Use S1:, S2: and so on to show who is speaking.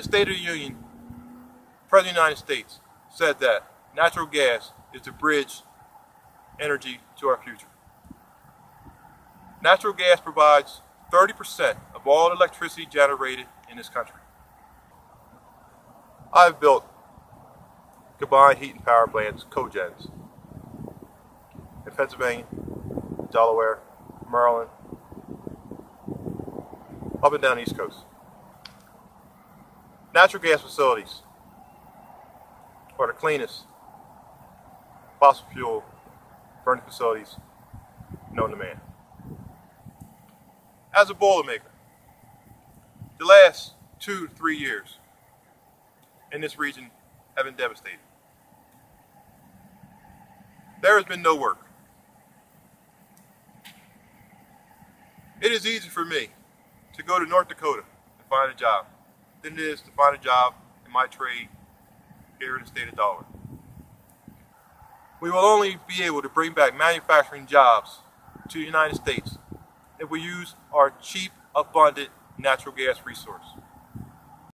S1: the State of the Union, President of the United States said that natural gas is the bridge energy to our future. Natural gas provides 30% of all electricity generated in this country. I've built combined heat and power plants, cogens, in Pennsylvania, Delaware, Maryland, up and down the East Coast. Natural gas facilities are the cleanest fossil fuel burning facilities known to man. As a Boilermaker, the last two to three years in this region have been devastated. There has been no work. It is easy for me to go to North Dakota and find a job than it is to find a job in my trade here in the state of Delaware. We will only be able to bring back manufacturing jobs to the United States if we use our cheap, abundant natural gas resource.